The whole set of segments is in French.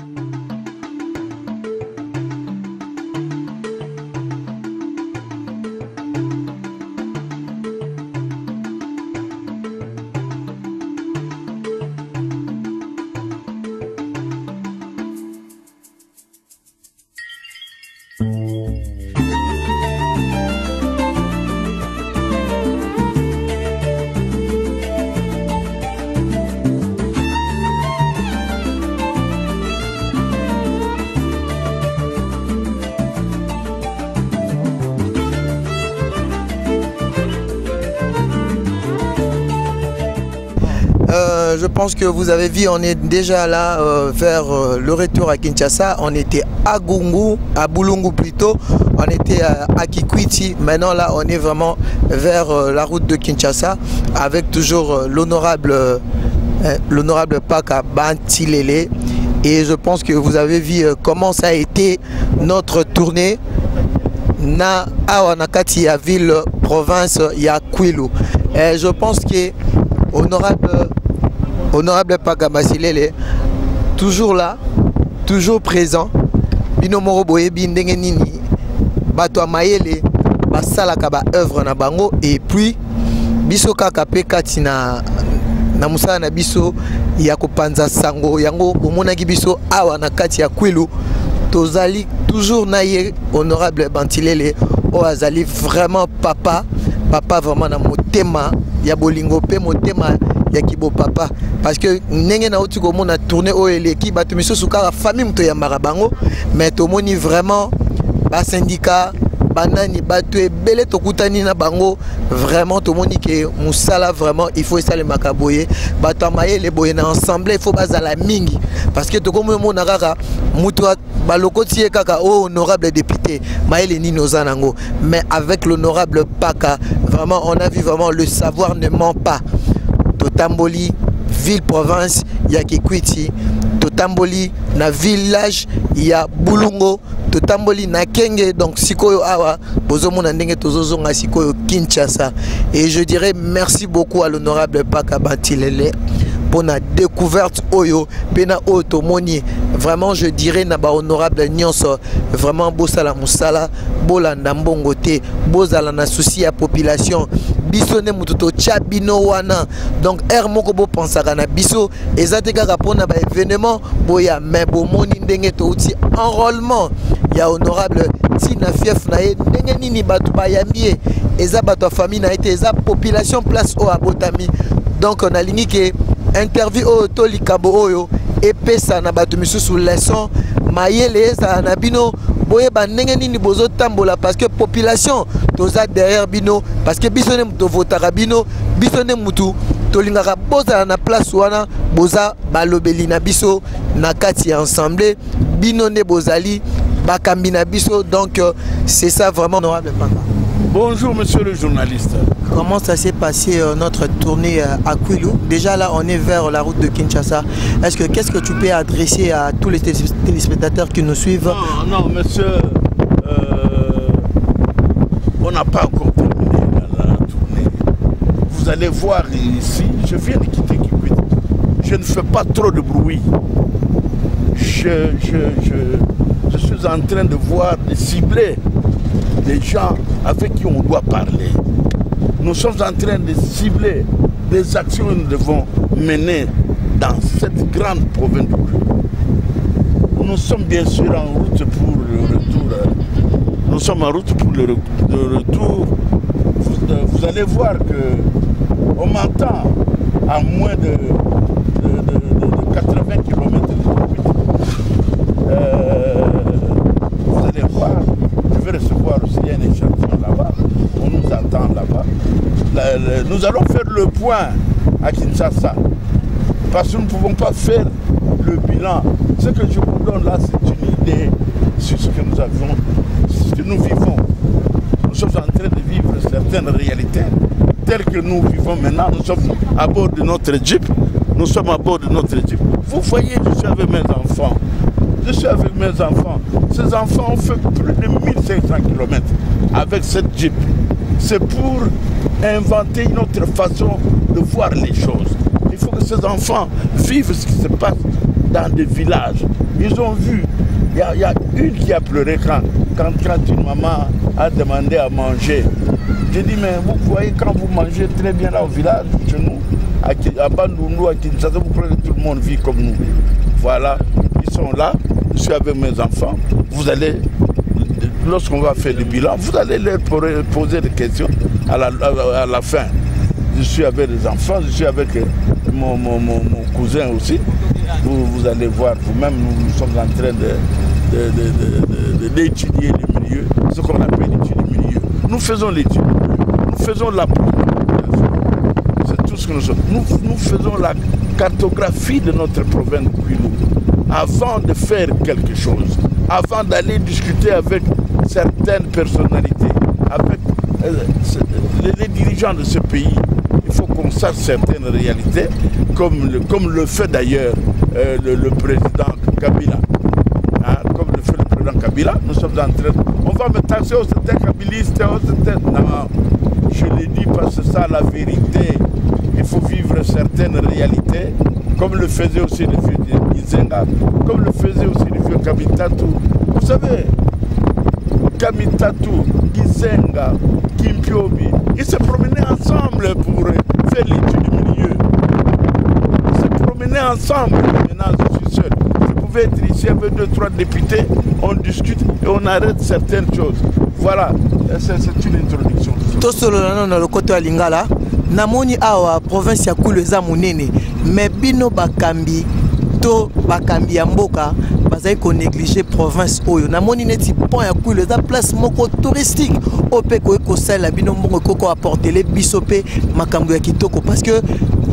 Euh, pense que vous avez vu, on est déjà là euh, vers euh, le retour à Kinshasa. On était à Gungu, à Bulungu plutôt. On était à, à Kikwiti. Maintenant, là, on est vraiment vers euh, la route de Kinshasa avec toujours euh, l'honorable euh, l'honorable Paka Bantilele. Et je pense que vous avez vu euh, comment ça a été notre tournée na awa na kati ya ville province ya Kwilu. Et je pense que honorable honorable Paka Basilele toujours là, toujours présent. Bino moko boyebi ndenge nini bato ya mayele basalaka ba œuvre na bango. Et puis biso kaka pe kati na na na biso ya sango. Yango omonaki biso awa na kati ya kwilu tozali toujours na ye honorable bantilele oyo azali vraiment papa. Papa vraiment na motema ya bolingo mpe motema ya kibopapa parce que ndenge nauti komona tourne oyo eleki bato misusu kaka famille moto eyambaka bango. Mais tomoni vraiment basyndicat banani bato ebele tokutani na bango. Vraiment tomoni ke mosala vraiment il faut esalemaka boye. Bato ya mayele boye na ensemble il faut bazala mingi. Parce que tokomona kaka moto balokoti ye kaka o honorable député mayele nini oza mais avec l'honorable paka vraiment on a vu vraiment le savoir ne ment pas totamboli ville province ya kikwiti. Totamboli na village ya bulungo. Totamboli na kenge. Donc sikoyo awa bozomona ndenge tozozonga sikoyo kinshasa. Et je dirais merci beaucoup à l'honorable paka batilele mpona découverte oyo. Mpe na oyo tomoni vraiment je dirais na bahonorable nyonso. Vraiment bosala mosala bolanda mbongo te bozala na susi ya population biso nde totya bino wana. Donc aire moko bopansaka na biso eza te kaka mpona baévénement boya mais bomoni ndenge touti enrôlement. Ya honorable ntina fief na ye ndenge nini bato bayambi eza famille na population place oyo abotami. Donc nalingi ke interview oyo to likambo oyo epesa na bato misusu leson mayele ezala na bino nini parce que population toza derrière bino parce que biso nde tovotaka bino biso nde mutu tolingaka na place wana boza balobeli na biso na ensemble. Bino nde bozali bakambi biso donc euh, c'est ça vraiment honorable Bonjour monsieur le journaliste. Comment ça s'est passé euh, notre tournée euh, à Kwilu? Déjà là, on est vers la route de Kinshasa. Est-ce que qu'est-ce que tu peux adresser à tous les télés- téléspectateurs qui nous suivent? Non, non, monsieur, euh, on n'a pas encore terminé la, la tournée. Vous allez voir ici, je viens de quitter Kikwit. Je ne fais pas trop de bruit. Je, je, je, je suis en train de voir, de cibler les gens avec qui on doit parler. Nous sommes en train de cibler des actions que nous devons mener dans cette grande province du Kwilu. Nous sommes bien sûr en route pour le retour. euh, Nous sommes en route pour le, re- le retour. Vous, euh, vous allez voir que on m'entend à moins de, de, de- de- 80 km vous allez voir, je vais recevoir aussi un échantillon. On nous attend là-bas. Nous allons faire le point à Kinshasa parce que nous ne pouvons pas faire le bilan. Ce que je vous donne là, c'est une idée sur ce que nous avons, ce que nous vivons. Nous sommes en train de vivre certaines réalités telles que nous vivons maintenant. Nous sommes à bord de notre Jeep. Nous sommes à bord de notre Jeep. Vous voyez, je suis avec mes enfants. Je suis avec mes enfants. Ces enfants ont fait plus de 1500 km avec cette Jeep. C'est pour inventer une autre façon de voir les choses. Il faut que ces enfants vivent ce qui se passe dans des villages. Ils ont vu. Il y, a, une qui a pleuré quand, quand, une maman a demandé à manger. J'ai dit, mais vous voyez, quand vous mangez très bien là au village, chez nous, à, Bandundu, à Kinshasa, vous prenez tout le monde vit comme nous. Voilà, ils sont là, je suis avec mes enfants. Vous allez, lorsqu'on va faire le bilan, vous allez leur poser- des questions à la, à- la fin. Je suis avec les enfants, je suis avec mon, mon- cousin aussi. Vous, vous allez voir vous-même, nous, sommes en train d'étudier le milieu, ce qu'on appelle l'étude du milieu. Nous faisons l'étude, nous faisons la c'est tout ce que nous sommes. Nous, faisons la cartographie de notre province de Kwilu avant de faire quelque chose, avant d'aller discuter avec certaines personnalités, avec euh, les, dirigeants de ce pays. Il faut qu'on sache certaines réalités, comme le, comme le fait d'ailleurs euh, le, le président Kabila. Hein, comme le fait le président Kabila, nous sommes en train. On va me taxer, oh, c'était kabiliste, oh, c'était. Non, je l'ai dit parce que ça la vérité. Il faut vivre certaines réalités, comme le faisait aussi le vieux Izenga, comme le faisait aussi le vieux Kamitatu. Vous savez, Kamitatu, Gizenga, Kimpiobi, ils se promenaient ensemble pour faire l'étude du milieu. Ils se promenaient ensemble. Maintenant, je suis seul. Je pouvais être ici avec deux, trois députés, on discute et on arrête certaines choses. Voilà, c'est une introduction. tosolola nano na lokoto ya lingala namoni awa province ya kulu eza monene me bino bakambi to bakambi ya mboka bazali konéglige province oyo. Namoni neti pont ya eza place moko touristique. Oyo mpe koki kosalela bino mbongo ekoki makambo ya kitoko. Parce que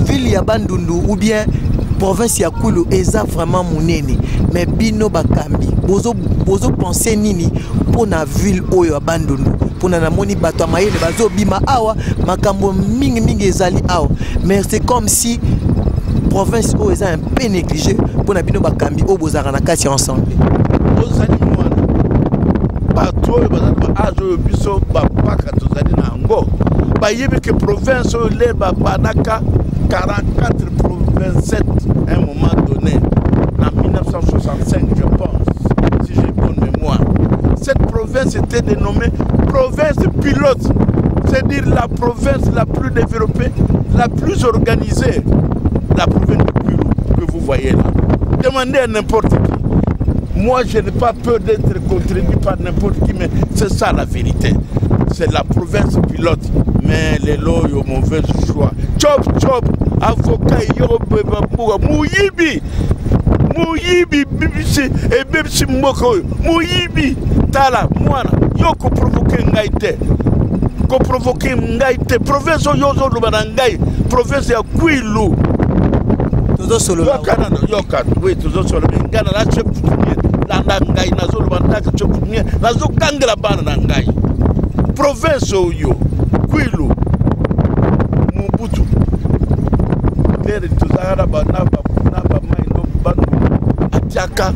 ville ya bandundu ou bien province ya kulu eza vraiment me bino bakambi bozo- bozopense nini mpo na ville oyo ya bandundu? Mpona namoni bato ya mayele bazobima awa makambo ezali awa. Mais c'est comme si province oyo eza un peu néglige mpona bino bakambi oyo bozalaka na kati ya ensemble. Ozali mwana. Bato oyo bazali baage oyo biso bapaka tozali na yango. Bayebi ke province oyo le babandaka 44 provincet à un moment donné. En 1965 je pense si j'ai bonne mémoire. Cette province était dénommée province pilote. C'est-à-dire la province la plus développée la plus organisée la province de Kwilu que vous voyez là demandez à n'importe qui moi, je n'ai pas peur d'être contredit par n'importe qui, mais c'est ça la vérité. C'est la province pilote. Mais les lois ont mauvais choix. Chop, chop, avocat, yo, mouyibi. Mouyibi, bibisi, et bibisi mboko, mouyibi. Tala, mwana, yo ko provoquer ngai te. Ko provoquer ngai te. Province yo zo lubana. Province ya. tozosoloyoka oui tozosolola. Me ngai nala chef coutumier landa ngai nazoloba ntaka chef coutumier nazokangela bana na ngai province oyo kwilu mobutu. Tere tozaka na bamai bano atiaka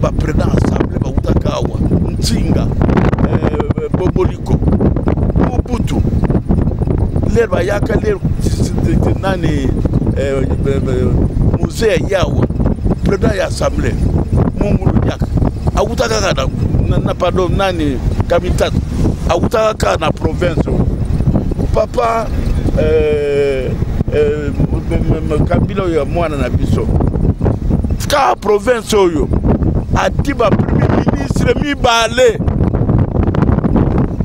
baprena ensemble bautaka awa. Ntsinga eh, eh, boboliko mobutu. Lero bayaka lero nani? Musée yawa président ya assemblée mungulu diaka awutaka kaka na, na, pardon nani kamitatu awutaka kaka na province papa eh, eh, kabila oyo ya mwana na biso kaka province oyo ati bapremier ministre mibale.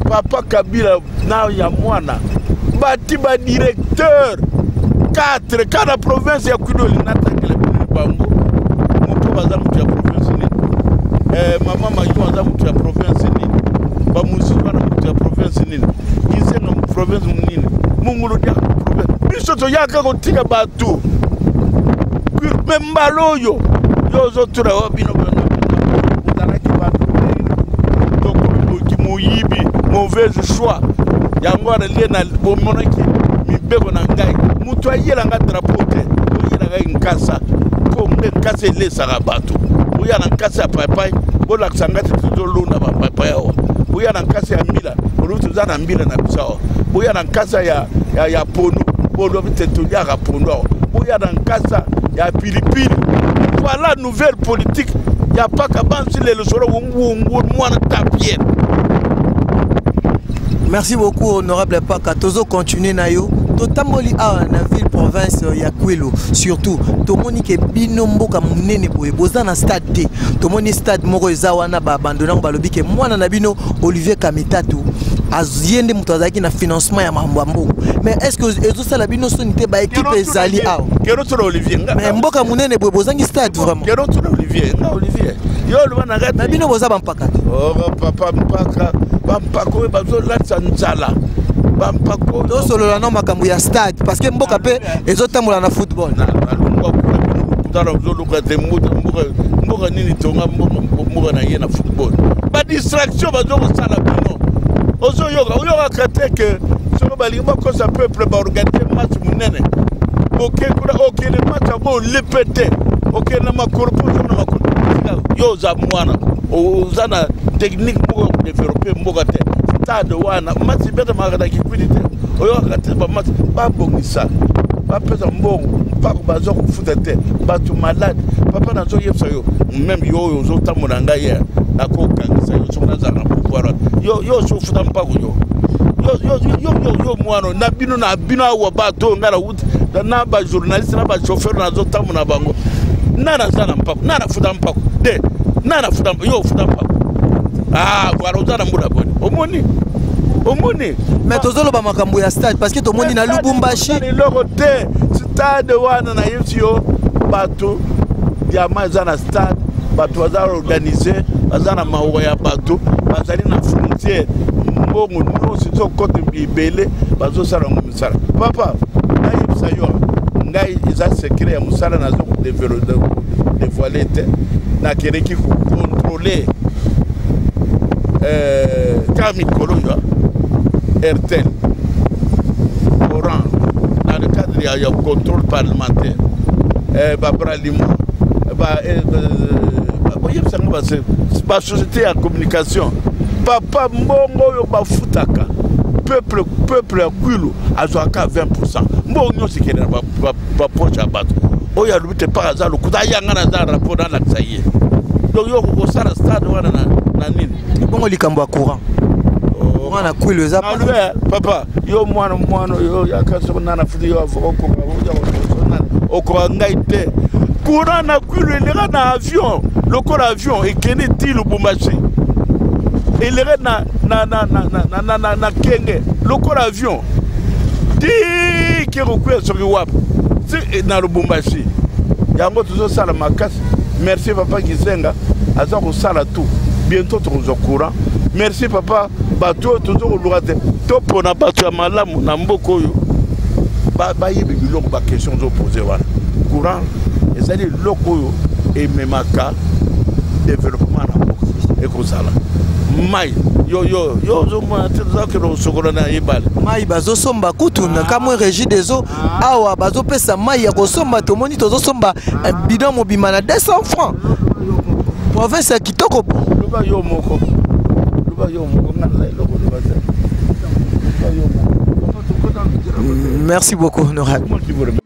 Papa kabila na ya mwana bati badirecteur 4 kana province ya kwido linatangela bino bango mopo baza moto ya province nini? Eh, mama mayo aza moto ya province nini? Bamusiki wana moto ya province nini? Isenga province nini? Mungulu dia province. Biso toyaka kotika bato. Me mbala oyo. Yo ozotuna o bino ozalaki bato. Tokoki moyibi mauvaise choix yango wana lie na bomonaki mibeko na ngai moto ayelanga drapeau te. Oyelanga nkasa. Mpo nde nkasa elesaka bato. Oya na nkasa ya paipai bolakisa ngai te tozolonda bapaipai awa. Oya na nkasa ya mbila olobi toza na mbila na biso awa. Oya na nkasa ya, ya, ya pondu bolobi te toliaka pondu awa. Oya na nkasa ya pilipili. Voilà nouvelle politique. Ya paka bansilelo solo wunguwungu mwana tapiere merci beaucoup honorable paka. Tozo continue na yo totamboli awa na ville province ya kwilu surtout tomoni ke bino mboka monene boye boza na stade te. Tomoni stade moko eza wana baabandonango balobi ke mwana na bino olivier kamitatu aye nde moto azalaki na financement ya mambo ya mboka. Mais est ce que ezosala bino soni te baekipe ezali awa? Mboka monene boye bozangi stade vraiment. kero tuna olivier nga olivier? Yo oloba na na ngati bino boza bampaka te papa mpaka bampaka oyo bazolatisa nzala bampaka oyo tosolola na makambo ya stade parce que mboka mpe ezotambola na football lokutana ozoluka te mboka- nini tonga mboka- na ye na football badistraction bazokosala bino ozoyoka oyokaka te ke soko balingi bakosa peuple baorganize match monene oke kuna okende match yango olepe te okende na makolo mpo oza na makolo yo oza mwana oza na technique moko ya kodevelope mboka te stade wana match betamaka na kikwini te oyokaka te bamatch babongisa bapesa mbongo mpaka baza kofuta te. Bato malade. Papa nazoyebisa yo meme yo oyo ozotambola ngai ye nakokangisa yo soki nazala na pouvoir yo yo osi ofuta mpako yo. Yo mwana na bino na bino awa bato oyo ngai nawuti na bajournaliste na bachauffeur nazotambola na bango. Na naza na mpako na nafuta mpako. De na nafuta mpako yo ofuta mpako ah voilà oza na mbula boni omoni omoni mais tozoloba makambo ya stade parce que tomoni na lubumbashi. eloko te stade wana nayebisi yo bato diama eza na stade. Bato baza organise baza na mawa ya bato bazali na frontière. Mbongo nyonso ezokota ebele bazosala yango misala papa nayebisa yo ngai eza sekret ya mosala nazo kodevoile te nakeleki kocontrole ka mikolo yo airtel orange dans le cadre ya, ya contrôle parlementaire. Eh, babralimo boyebisanga basociété ya communication. Papa mbongo oyo bafutaka peuple peuple ya kwilu azwaka 20 mbongo nyonso ekende na bapoche ya bato oyo alobi te mpaka aza lokuta ayanga naza rapport nalakisa ye donc yo kosala stade wana na, na nini bongo likambo ya courant. Oh. Mwana kwilu eza papa yo mwana mwana yo yaka soko nana futi yo courant na na avion. Lokola avion ekende ti lubumbashi. Elere na, na, na, na, na, na, na, na avion. Eh, na tout bientôt tokozwa merci papa. Bato oyo toza koluka te to mpona bato ya malamu na mboka oyo. Courant ezali eloko oyo ememaka développement na mboka ekozala. Mai yo yo yo ozomona te tozakende kosokola na ebale mai bazosomba kutu na kamwe régie deso awa bazopesa mai ya kosomba tomoni tozosomba eh, bidon mobima na 200 francs province ya kitoko loba yo moko. Loba yo moko. Nga naza eloko loba te. Loba yo moko. Merci beaucoup honorable